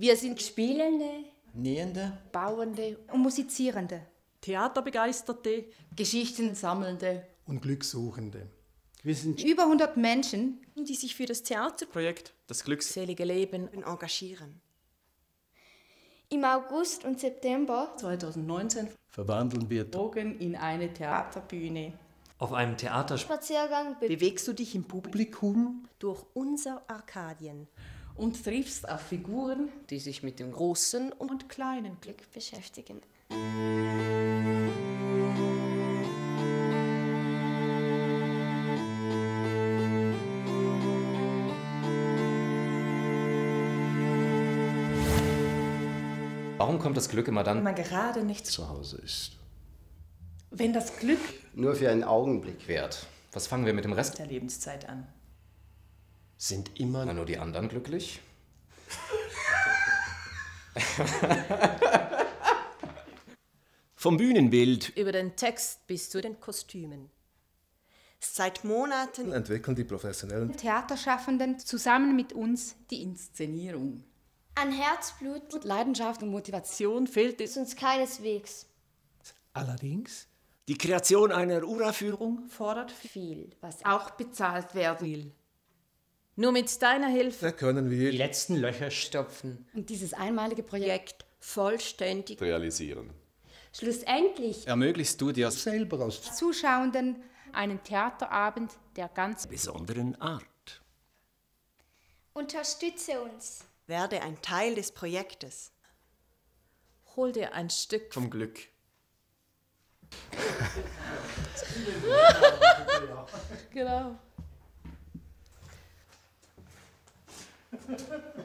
Wir sind Spielende, Nähende, Bauende und Musizierende. Theaterbegeisterte, Geschichtensammelnde und Glückssuchende. Wir sind Über 100 Menschen, die sich für das Theaterprojekt das Glücks selige Leben engagieren. Im August und September 2019 verwandeln wir Drogen in eine Theaterbühne. Auf einem Theaterspaziergang be Bewegst du dich im Publikum durch unser Arkadien und triffst auf Figuren die sich mit dem großen und und kleinen Glück beschäftigen. Warum kommt das Glück immer dann, man gerade nicht zu Hause ist. wenn das Glück nur für einen Augenblick wert? Was fangen wir mit dem Rest? der Lebenszeit an. Sind immer Na, nur die anderen glücklich? vom Bühnenbild über den Text bis zu den Kostümen. Seit Monaten entwickeln die professionellen Theaterschaffenden zusammen mit uns Die Inszenierung. An Herzblut Leidenschaft und Motivation fehlt es uns keineswegs. allerdings die Kreation einer Uraufführung fordert viel, was auch bezahlt werden viel. Nur mit deiner Hilfe können wir die letzten Löcher stopfen und dieses einmalige Projekt vollständig realisieren. Schlussendlich Ermöglichst du dir Selber aus Zuschauenden einen Theaterabend der ganz besonderen Art. unterstütze uns. werde ein Teil des Projektes. hol dir ein Stück vom Glück? genau Yeah.